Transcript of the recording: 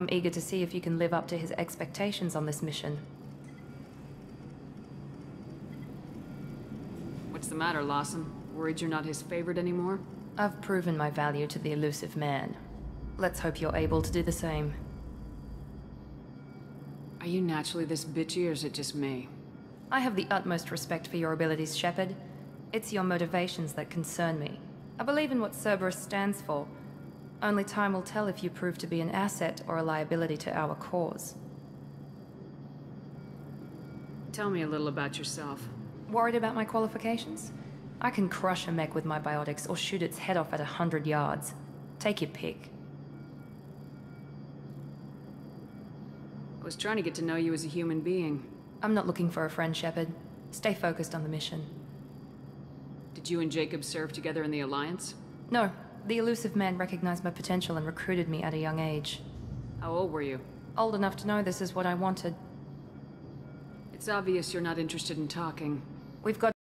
I'm eager to see if you can live up to his expectations on this mission. What's the matter, Lawson? Worried you're not his favorite anymore? I've proven my value to the Illusive Man. Let's hope you're able to do the same. Are you naturally this bitchy, or is it just me? I have the utmost respect for your abilities, Shepard. It's your motivations that concern me. I believe in what Cerberus stands for. Only time will tell if you prove to be an asset or a liability to our cause. Tell me a little about yourself. Worried about my qualifications? I can crush a mech with my biotics or shoot its head off at a hundred yards. Take your pick. I was trying to get to know you as a human being. I'm not looking for a friend, Shepard. Stay focused on the mission. Did you and Jacob serve together in the Alliance? No, the Illusive Man recognized my potential and recruited me at a young age. How old were you? Old enough to know this is what I wanted. It's obvious you're not interested in talking. We've got